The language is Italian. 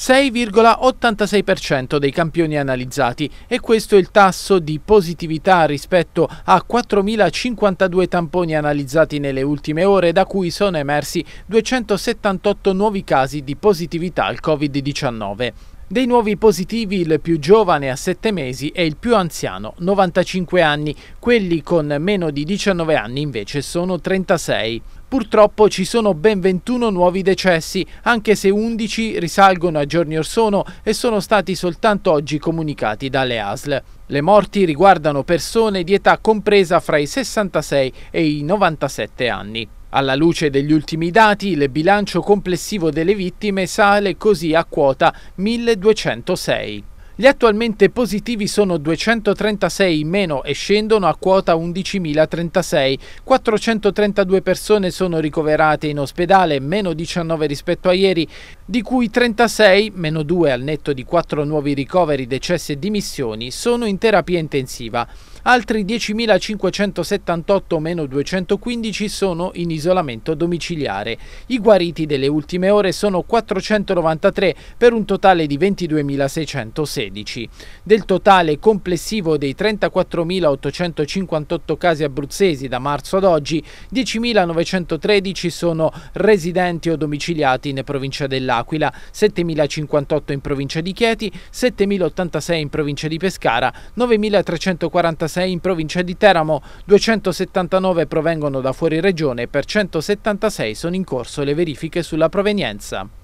6,86% dei campioni analizzati e questo è il tasso di positività rispetto a 4.052 tamponi analizzati nelle ultime ore da cui sono emersi 278 nuovi casi di positività al Covid-19. Dei nuovi positivi il più giovane a 7 mesi e il più anziano, 95 anni, quelli con meno di 19 anni invece sono 36. Purtroppo ci sono ben 21 nuovi decessi, anche se 11 risalgono a giorni or sono e sono stati soltanto oggi comunicati dalle ASL. Le morti riguardano persone di età compresa fra i 66 e i 97 anni. Alla luce degli ultimi dati, il bilancio complessivo delle vittime sale così a quota 1206. Gli attualmente positivi sono 236 in meno e scendono a quota 11.036. 432 persone sono ricoverate in ospedale, meno 19 rispetto a ieri, di cui 36, meno 2 al netto di 4 nuovi ricoveri, decessi e dimissioni, sono in terapia intensiva. Altri 10.578 meno 215 sono in isolamento domiciliare. I guariti delle ultime ore sono 493 per un totale di 22.616. Del totale complessivo dei 34.858 casi abruzzesi da marzo ad oggi, 10.913 sono residenti o domiciliati in provincia dell'Aquila, 7.058 in provincia di Chieti, 7.086 in provincia di Pescara, 9.346 196 in provincia di Teramo, 279 provengono da fuori regione e per 176 sono in corso le verifiche sulla provenienza.